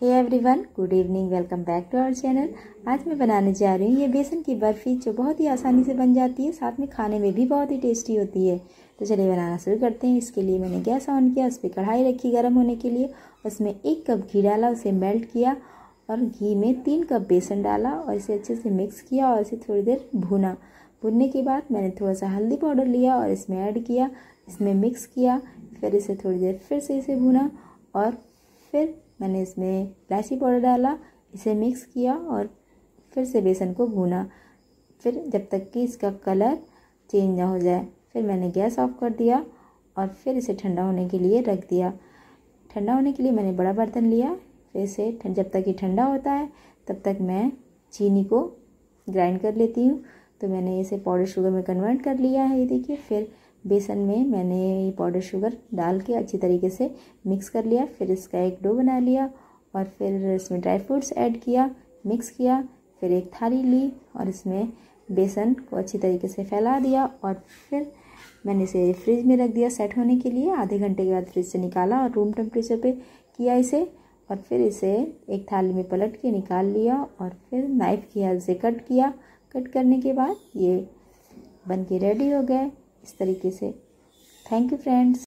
Hey everyone good evening welcome back to our channel आज मैं बनाने जा रही हूँ ये बेसन की बर्फ़ी जो बहुत ही आसानी से बन जाती है, साथ में खाने में भी बहुत ही टेस्टी होती है। तो चलिए बनाना शुरू करते हैं। इसके लिए मैंने गैस ऑन किया, उस पर कढ़ाई रखी गर्म होने के लिए। उसमें एक कप घी डाला, उसे मेल्ट किया और घी में तीन कप बेसन डाला और इसे अच्छे से मिक्स किया और इसे थोड़ी देर भुना। भुनने के बाद मैंने थोड़ा सा हल्दी पाउडर लिया और इसमें ऐड किया, इसमें मिक्स किया, फिर इसे थोड़ी देर फिर से इसे भुना और फिर मैंने इसमें इलायची पाउडर डाला, इसे मिक्स किया और फिर से बेसन को भूना। फिर जब तक कि इसका कलर चेंज ना हो जाए, फिर मैंने गैस ऑफ़ कर दिया और फिर इसे ठंडा होने के लिए रख दिया। ठंडा होने के लिए मैंने बड़ा बर्तन लिया, फिर इसे जब तक ये ठंडा होता है, तब तक मैं चीनी को ग्राइंड कर लेती हूँ। तो मैंने इसे पाउडर शुगर में कन्वर्ट कर लिया है, ये देखिए, फिर बेसन में मैंने ये पाउडर शुगर डाल के अच्छी तरीके से मिक्स कर लिया, फिर इसका एक डो बना लिया और फिर इसमें ड्राई फ्रूट्स ऐड किया मिक्स किया, फिर एक थाली ली और इसमें बेसन को अच्छी तरीके से फैला दिया और फिर मैंने इसे फ्रिज में रख दिया सेट होने के लिए। आधे घंटे के बाद फ्रिज से निकाला और रूम टेम्परेचर पे किया इसे और फिर इसे एक थाली में पलट के निकाल लिया और फिर नाइफ़ की हेल्प से कट किया। कट करने के बाद ये बन के रेडी हो गए। इस तरीके से। Thank you friends